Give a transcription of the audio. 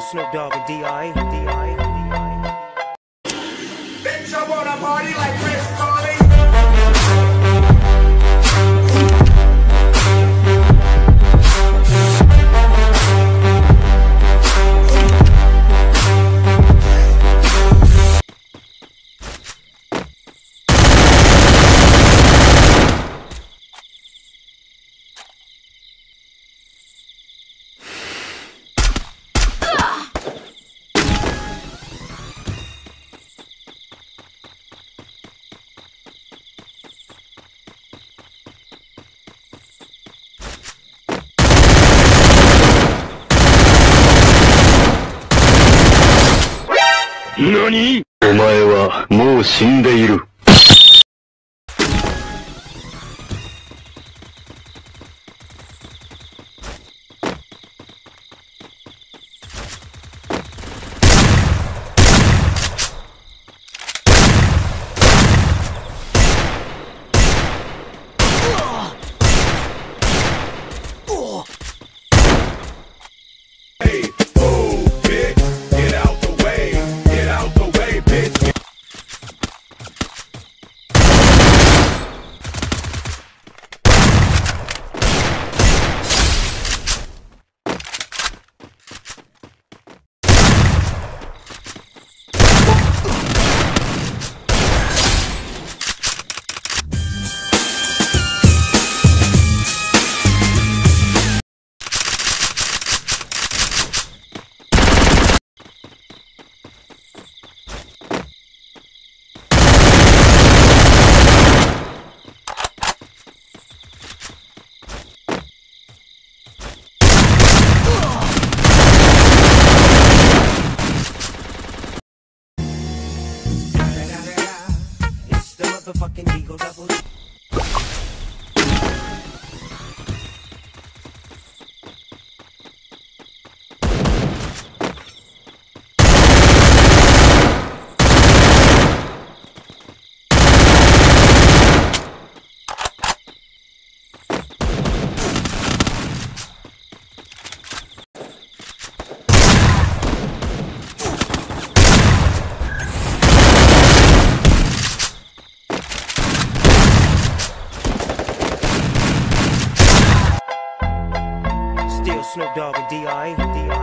Snoop Dogg and. D.I. D.I. Bitch, I wanna party like Chris 何？お前はもう死んでいる。Motherfucking Eagle Double. Snoop Dogg and D.I.